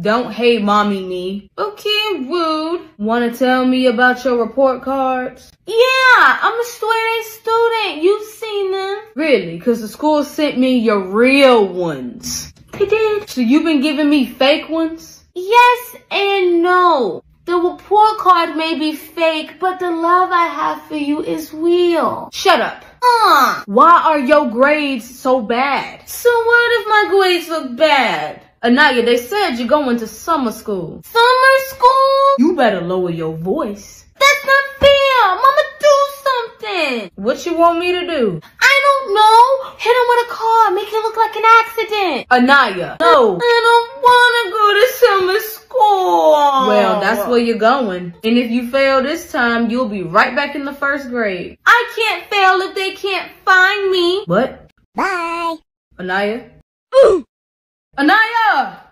Don't hate mommy me. Okay, rude. Wanna tell me about your report cards? Yeah, I'm a straight A student. You've seen them. Really? Cause the school sent me your real ones. They did. So you've been giving me fake ones? Yes and no. The report card may be fake, but the love I have for you is real. Shut up. Uh, Why are your grades so bad? so what if my grades look bad? Anaya, they said you're going to summer school. Summer school? You better lower your voice. That's not fair. Mama, do something. What you want me to do? I don't know. Hit him with a car. Make it look like an accident. Anaya, no. I don't want to go to summer school. Well, that's where you're going. And if you fail this time, you'll be right back in the first grade. I can't fail if they can't find me. What? Bye. Anaya? Anaya!